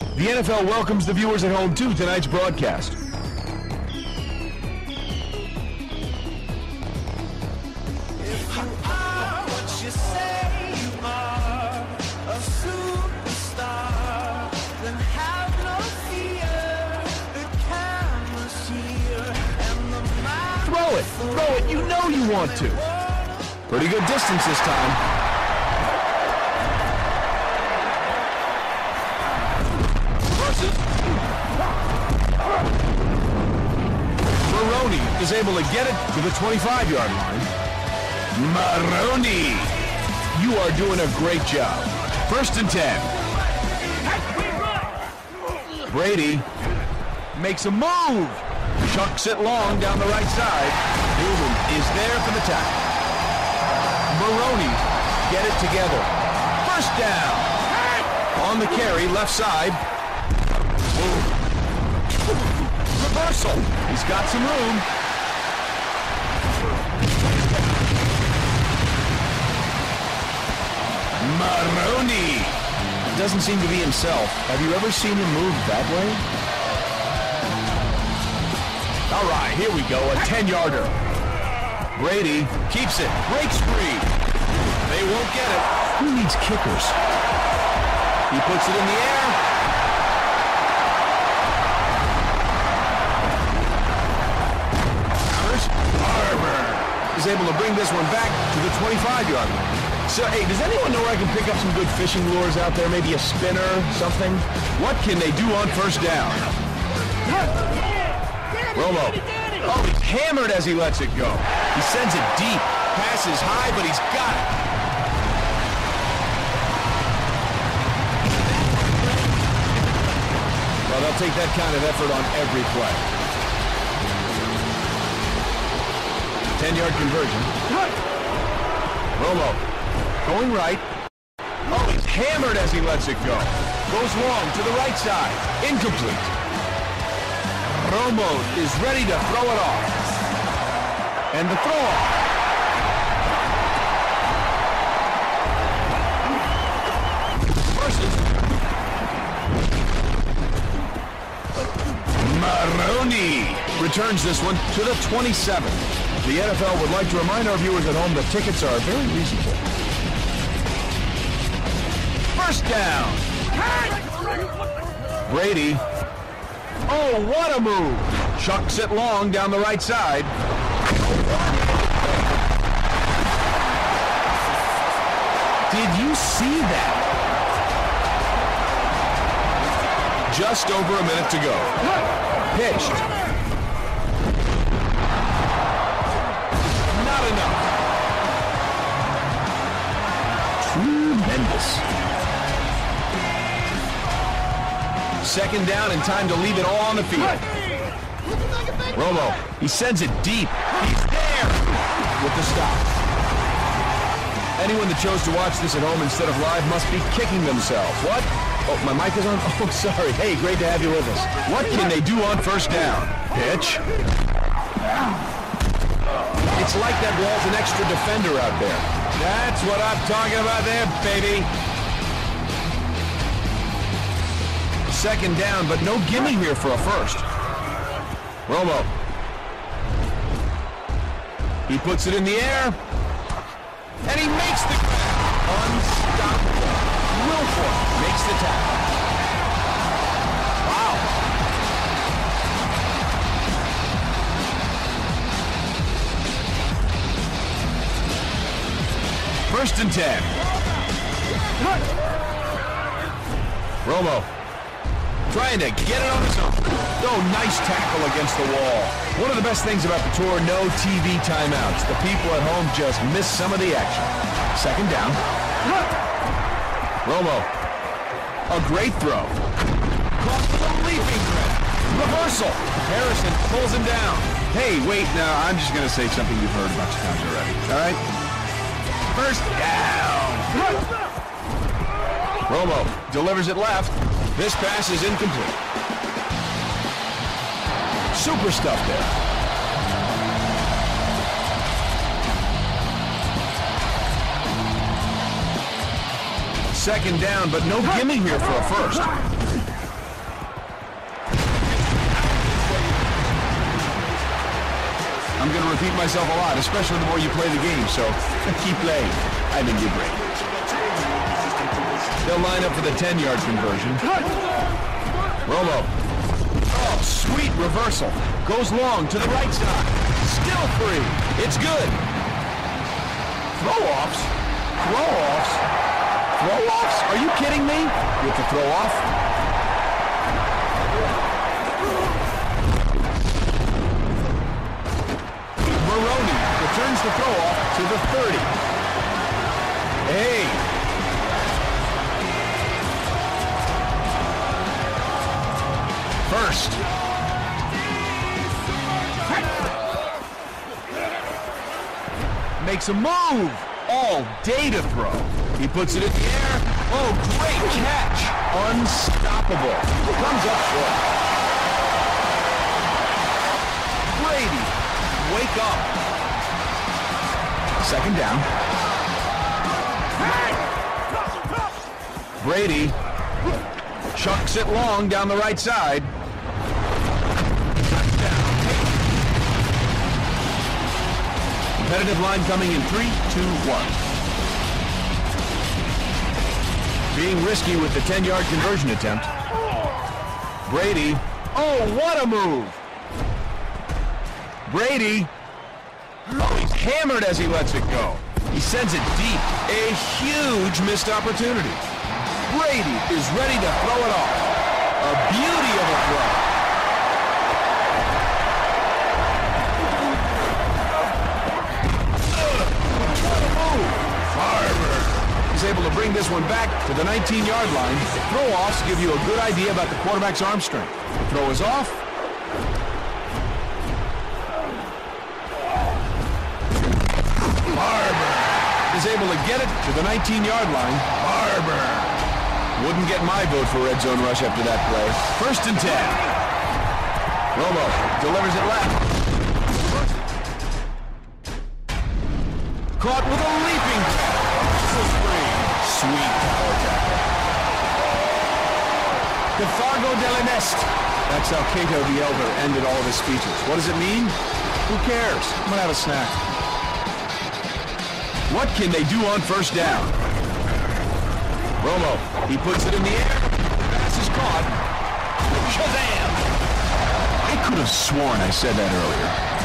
The NFL welcomes the viewers at home to tonight's broadcast. Throw it! Throw it! You know you want to! Pretty good distance this time. Is able to get it to the 25-yard line. Maroney! You are doing a great job. First and 10. Brady makes a move. Chucks it long down the right side. Newman is there for the tackle. Maroney get it together. First down. On the carry, left side. Reversal. He's got some room. Maroney doesn't seem to be himself. Have you ever seen him move that way? All right, here we go, a 10-yarder. Brady keeps it, breaks free. They won't get it. Who needs kickers? He puts it in the air. Barber is able to bring this one back to the 25-yard line. So, hey, does anyone know where I can pick up some good fishing lures out there? Maybe a spinner, something? What can they do on first down? Romo. Oh, he's hammered as he lets it go. He sends it deep. Passes high, but he's got it. Well, they'll take that kind of effort on every play. 10-yard conversion. Romo going right. Oh, he's hammered as he lets it go. Goes long to the right side. Incomplete. Romo is ready to throw it off. And the throw off. Maroney returns this one to the 27th. The NFL would like to remind our viewers at home that tickets are very reasonable. First down. Brady Oh, what a move! Chucks it long down the right side. Did you see that? Just over a minute to go. Pitched. Not enough. Tremendous. Second down and time to leave it all on the field. Romo, he sends it deep. He's there with the stop. Anyone that chose to watch this at home instead of live must be kicking themselves. What? Oh, my mic is on? Oh, sorry. Hey, great to have you with us. What can they do on first down? Pitch. It's like that wall's an extra defender out there. That's what I'm talking about there, baby. Second down, but no gimme here for a first. Romo. He puts it in the air. And he makes the. Unstoppable. Wilfork makes the tackle. Wow. First and ten. Romo trying to get it on his own. Oh, nice tackle against the wall. One of the best things about the tour, no TV timeouts. The people at home just miss some of the action. Second down. Romo. A great throw. Caught a leaping grab. Reversal. Harrison pulls him down. Hey, wait, now I'm just going to say something you've heard a bunch of times already. All right? First down. Romo delivers it left. This pass is incomplete. Super stuff there. Second down, but no gimme here for a first. I'm going to repeat myself a lot, especially the more you play the game, so keep playing. I think you're brain. They'll line up for the 10-yard conversion. Romo. Oh, sweet reversal. Goes long to the right side. Still free. It's good. Throw-offs? Throw-offs? Throw-offs? Are you kidding me? With the throw-off? Maroney returns the throw-off to the 30. Hey. First. Makes a move. All day to throw. He puts it in the air. Oh, great catch. Unstoppable. Comes up short. Brady, wake up. Second down. Brady chucks it long down the right side. Competitive line coming in three, two, one. Being risky with the 10-yard conversion attempt. Brady. Oh, what a move! Brady. Oh, he's hammered as he lets it go. He sends it deep. A huge missed opportunity. Brady is ready to throw it off. A beauty of a throw. He's able to bring this one back to the 19-yard line. Throw-offs give you a good idea about the quarterback's arm strength. Throw is off. Barber is able to get it to the 19-yard line. Barber wouldn't get my vote for red zone rush after that play. First and 10. Romo delivers it left. Caught with a leaping tackle. Sweet power tackle. DeFargo Delinest. That's how Cato the Elder ended all of his speeches. What does it mean? Who cares? I'm gonna have a snack. What can they do on first down? Romo, he puts it in the air. The pass is caught. Shazam! I could have sworn I said that earlier.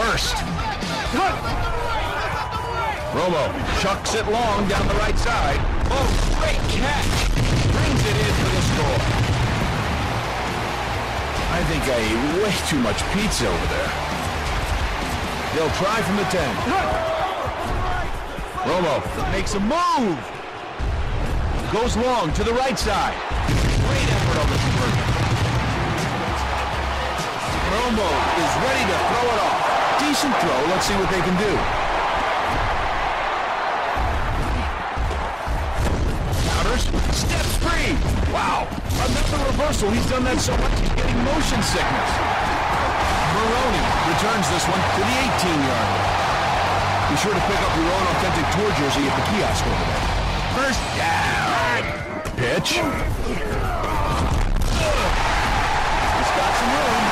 First. Romo chucks it long down the right side. Oh, great catch. Brings it in for the score. I think I ate way too much pizza over there. They'll try from the 10. Romo makes a move. Goes long to the right side. Great effort on the conversion. Romo is ready to throw it off. Decent throw. Let's see what they can do. Counters. Steps free. Wow. Another reversal. He's done that so much he's getting motion sickness. Maroney returns this one to the 18-yard line. Be sure to pick up your own authentic tour jersey at the kiosk over there. First down. Pitch. He's got some room.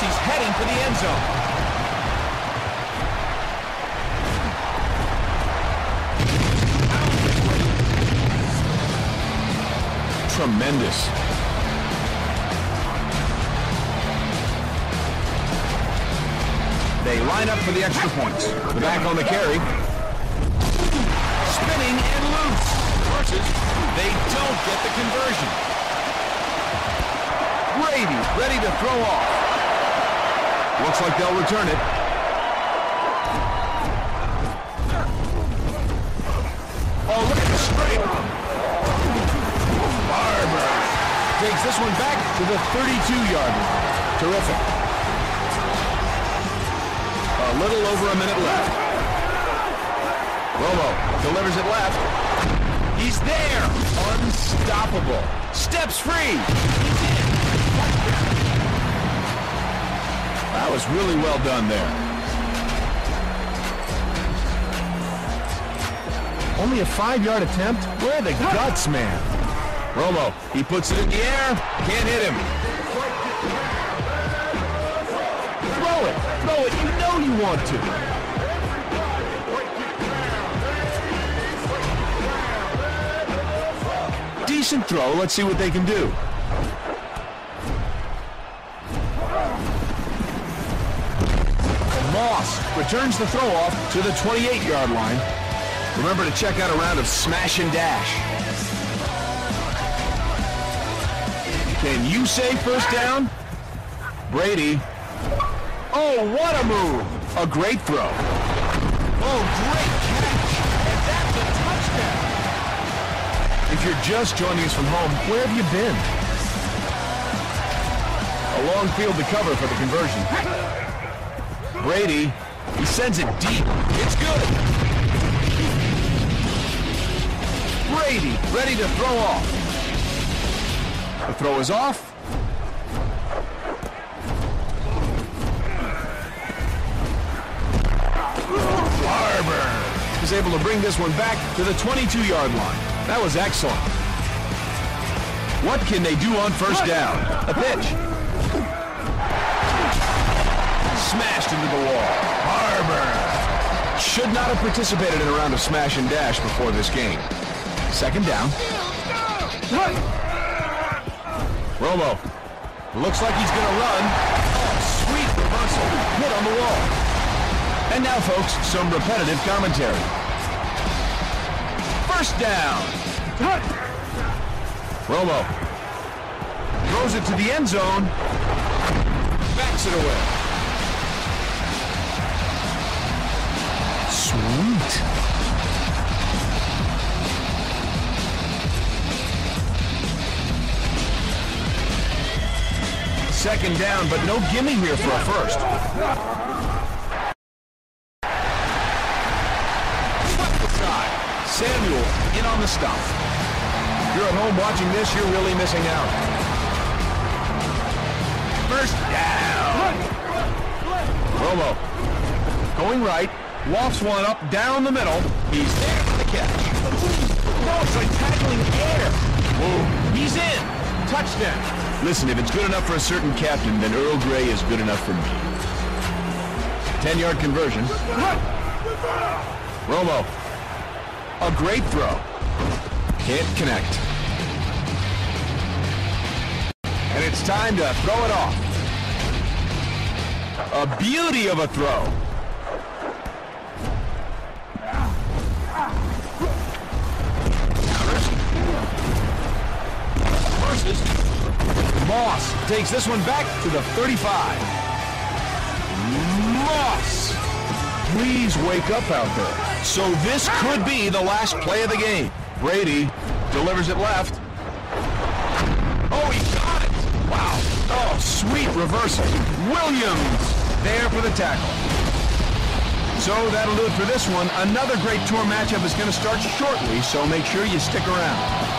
Pull on the gas. He's heading for the end zone. Tremendous. They line up for the extra points. The back on the carry. Spinning and loose. Versus, they don't get the conversion. Brady ready to throw off. Looks like they'll return it. Oh, look at the straight. Barber takes this one back to the 32-yard line. Terrific. A little over a minute left. Romo delivers it left. He's there. Unstoppable. Steps free. He's in. That was really well done there. Only a five-yard attempt? Where are the guts, man? Romo, he puts it in the air. Can't hit him. Throw it. Throw it. You know you want to. Decent throw. Let's see what they can do. Returns the throw off to the 28-yard line. Remember to check out a round of Smash and Dash. Can you say first down? Brady. Oh, what a move. A great throw. Oh, great catch. And that's a touchdown. If you're just joining us from home, where have you been? A long field to cover for the conversion. Brady, he sends it deep. It's good. Brady, ready to throw off. The throw is off. Barber is able to bring this one back to the 22-yard line. That was excellent. What can they do on first down? A pitch. Into the wall. Barber should not have participated in a round of smash and dash before this game. Second down. Romo. Looks like he's going to run. Oh, sweet reversal. Hit on the wall. And now, folks, some repetitive commentary. First down. Romo. Throws it to the end zone. Backs it away. Sweet. Second down, but no gimme here for a first. Samuel in on the stop. If you're at home watching this, you're really missing out. First down. Romo going right, lofts one up down the middle. He's there for the catch. Oh, it's like tackling air. He's in. Touchdown. Listen, if it's good enough for a certain captain, then Earl Grey is good enough for me. 10-yard conversion. Romo. A great throw. Can't connect. And it's time to throw it off. A beauty of a throw. Moss takes this one back to the 35. Moss! Please wake up out there. So this could be the last play of the game. Brady delivers it left. Oh, he got it! Wow. Oh, sweet reversal. Williams there for the tackle. So that'll do it for this one. Another great tour matchup is going to start shortly, so make sure you stick around.